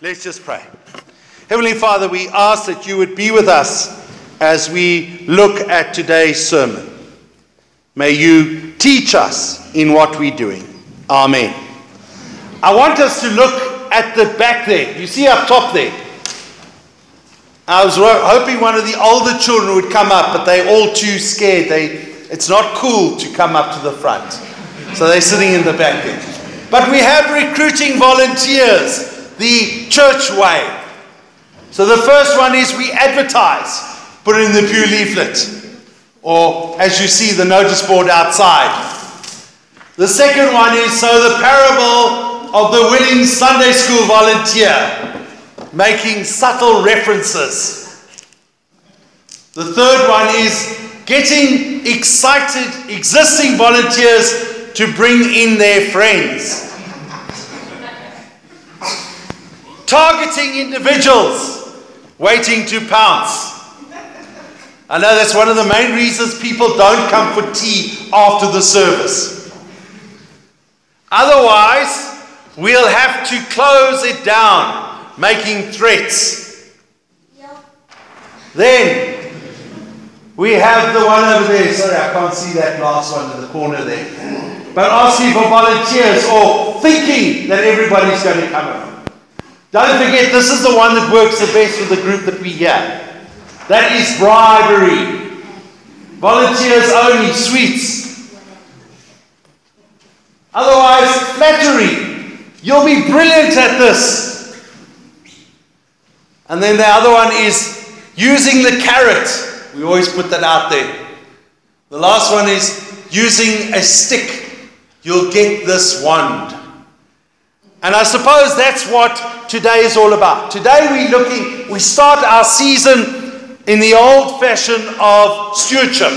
Let's just pray. Heavenly Father, we ask that you would be with us as we look at today's sermon. May you teach us in what we're doing. Amen. I want us to look at the back there. You see up top there. I was hoping one of the older children would come up, but they're all too scared. They, it's not cool to come up to the front. So they're sitting in the back there. But we have recruiting volunteers, the church way. So the first one is we advertise, put it in the pew leaflet, or as you see, the notice board outside. The second one is so the parable of the willing Sunday school volunteer, making subtle references. The third one is getting excited existing volunteers to bring in their friends. Targeting individuals waiting to pounce. I know that's one of the main reasons people don't come for tea after the service. Otherwise, we'll have to close it down, making threats. Then, we have the one over there. Sorry, I can't see that last one in the corner there. But asking for volunteers or thinking that everybody's going to come over. Don't forget, this is the one that works the best with the group that we have. That is bribery. Volunteers only, sweets. Otherwise, flattery. You'll be brilliant at this. And then the other one is using the carrot. We always put that out there. The last one is using a stick. You'll get this wand. And I suppose that's what today is all about. Today we're looking, we start our season in the old fashion of stewardship.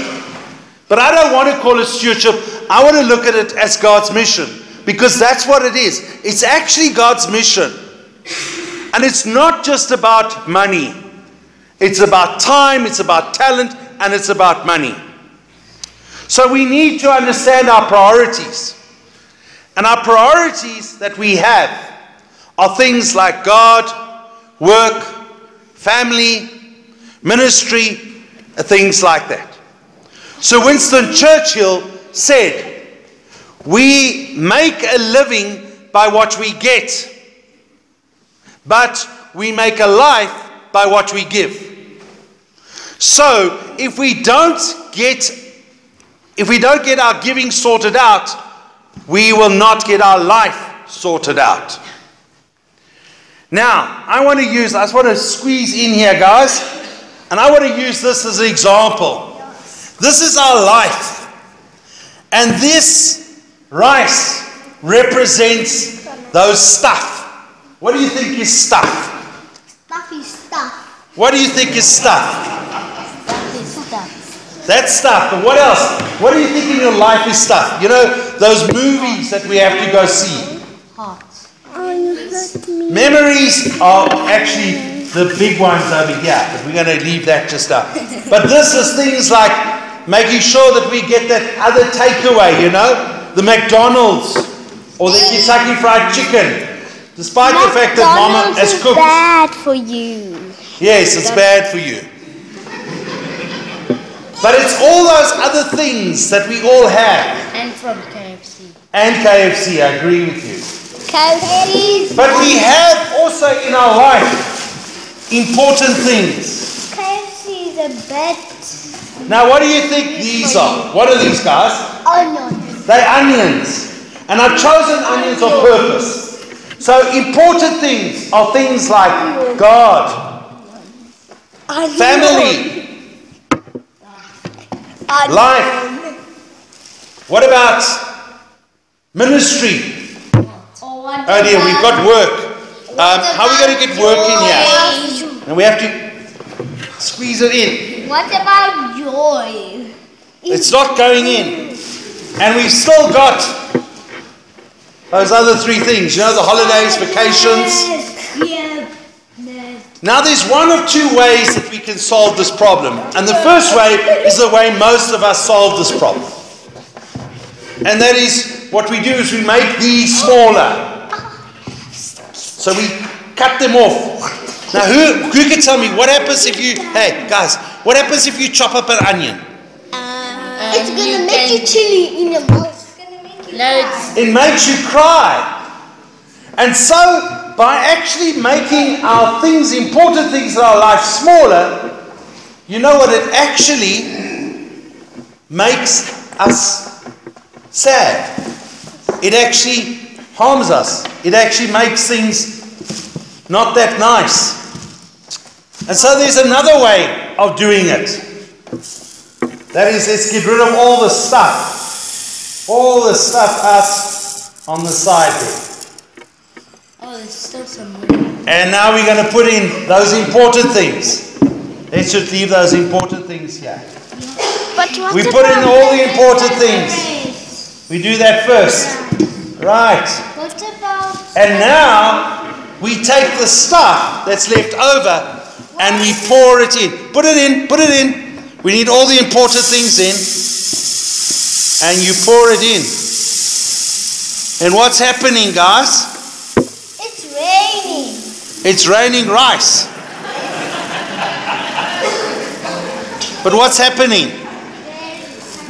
But I don't want to call it stewardship. I want to look at it as God's mission because that's what it is. It's actually God's mission. And it's not just about money, it's about time, it's about talent, and it's about money. So we need to understand our priorities. And our priorities that we have are things like God, work, family, ministry, things like that. So Winston Churchill said, We make a living by what we get, but we make a life by what we give. So if we don't get if we don't get our giving sorted out, we will not get our life sorted out. Now, I want to use, I just want to squeeze in here, guys, and I want to use this as an example. This is our life. And this rice represents those stuff. What do you think is stuff? Stuff is stuff. What do you think is stuff? Stuff is stuff. That's stuff. But what else? What do you think in your life is stuff? You know, those movies that we have to go see. Heart. Oh, you hurt me. Memories are actually the big ones over here, but we're going to leave that just out. But this is things like making sure that we get that other takeaway, you know, the McDonald's or the Kentucky Fried Chicken. Despite the fact that Mama McDonald's has cooked. bad for you. Yes, it's bad for you. But it's all those other things that we all have. And from KFC. And KFC, I agree with you. But we have also in our life important things. A bet. Now, what do you think these are? What are these guys? Onions. They're onions. And I've chosen onions on purpose. So, important things are things like God, family, life. What about ministry? Oh dear, we've got work. Um, how are we going to get work in here? And we have to squeeze it in. What about joy? It's not going in. And we've still got those other three things. You know, the holidays, vacations. Now, there's one of two ways that we can solve this problem. And the first way is the way most of us solve this problem. And that is what we do is we make these smaller. So we cut them off. Now, who, who can tell me what happens if you, hey, guys, what happens if you chop up an onion? Um, it's gonna make you chilly in your mouth. No, it's It makes you cry. And so, by actually making our things, important things in our life, smaller, you know what? It actually makes us sad. It actually harms us. It actually makes things not that nice. And so, there's another way of doing it. That is, let's get rid of all the stuff. All the stuff out on the side there. oh, there's still some more. And now we're going to put in those important things. Let's just leave those important things here. But We put in all the important things. We do that first. Right. What about And now we take the stuff that's left over and we pour it in. Put it in, put it in. We need all the important things in. And you pour it in. And what's happening, guys? it's raining? It's raining rice. But what's happening?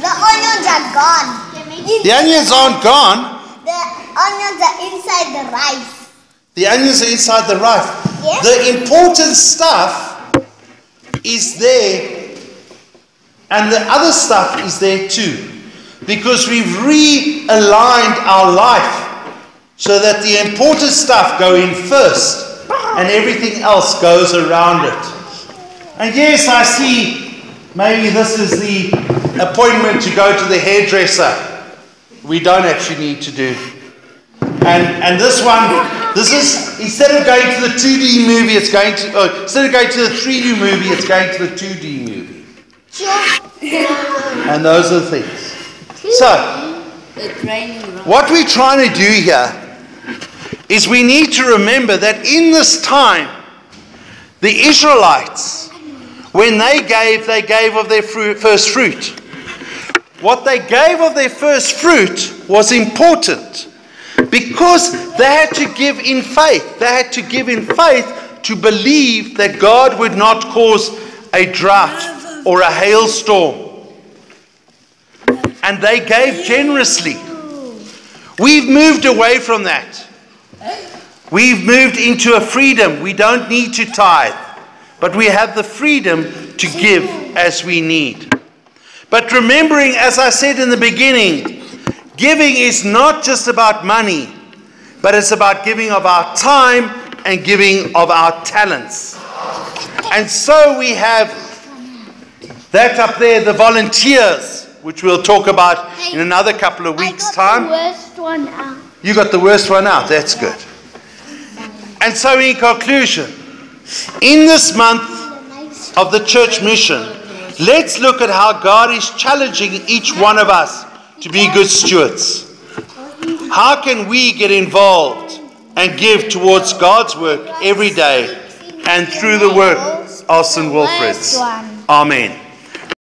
The onions are gone. The onions aren't gone. The onions are inside the rice. The onions are inside the rice. Yes. The important stuff is there, and the other stuff is there too. Because we've realigned our life so that the important stuff go in first and everything else goes around it. And yes, I see maybe this is the appointment to go to the hairdresser. We don't actually need to do. And and this one, this is instead of going to the 2D movie, it's going to oh, instead of going to the 3D movie, it's going to the 2D movie. And those are the things. So It's raining. right? what we're trying to do here is we need to remember that in this time, the Israelites, when they gave, they gave of their fruit, first fruit. What they gave of their first fruit was important because they had to give in faith. They had to give in faith to believe that God would not cause a drought or a hailstorm. And they gave generously. We've moved away from that. We've moved into a freedom. We don't need to tithe, but we have the freedom to give as we need. But remembering, as I said in the beginning, giving is not just about money, but it's about giving of our time and giving of our talents. And so we have that up there, the volunteers, which we'll talk about in another couple of weeks' time. the worst one out. You got the worst one out. That's good. And so, in conclusion, in this month of the church mission, let's look at how God is challenging each one of us to be good stewards. How can we get involved and give towards God's work every day and through the work of St. Wilfrid's? Amen.